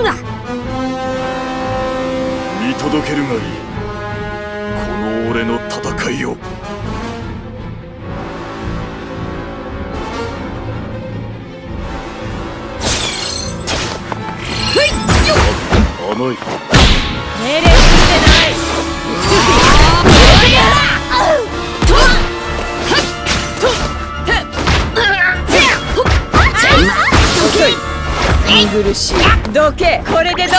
んだ？見届けるがいい。この俺の戦いを。甘い！命令してない見苦しいどけこれでどうじ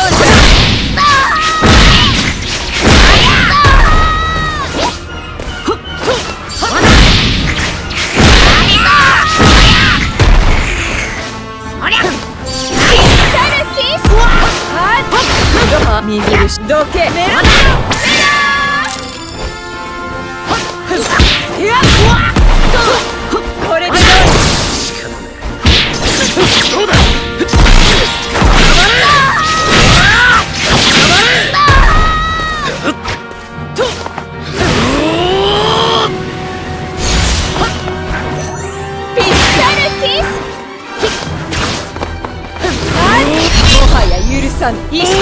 ゃ見苦しどけメロいさぬ石と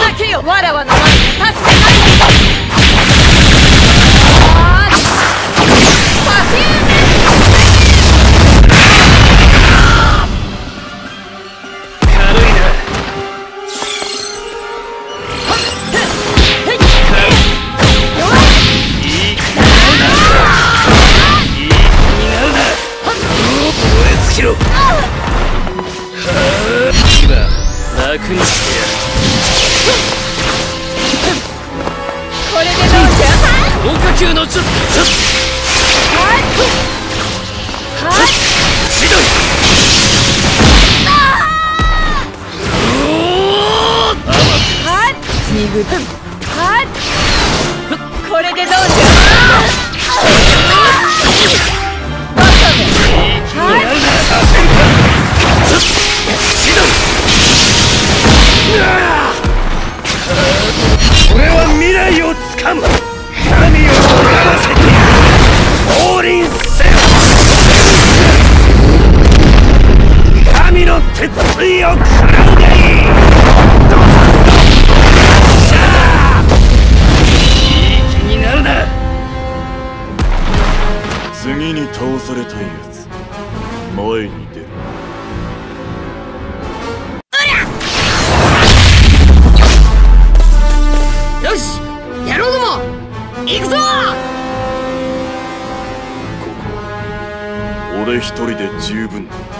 だけよ。わらわの前に立つ。楽にしてやるこれでどうじゃ？の術鉄槌を食らうがいいしゃあいい気になるな次に倒されたいやつ前に出る。よしやろうども。行くぞ。ここは俺一人で十分だ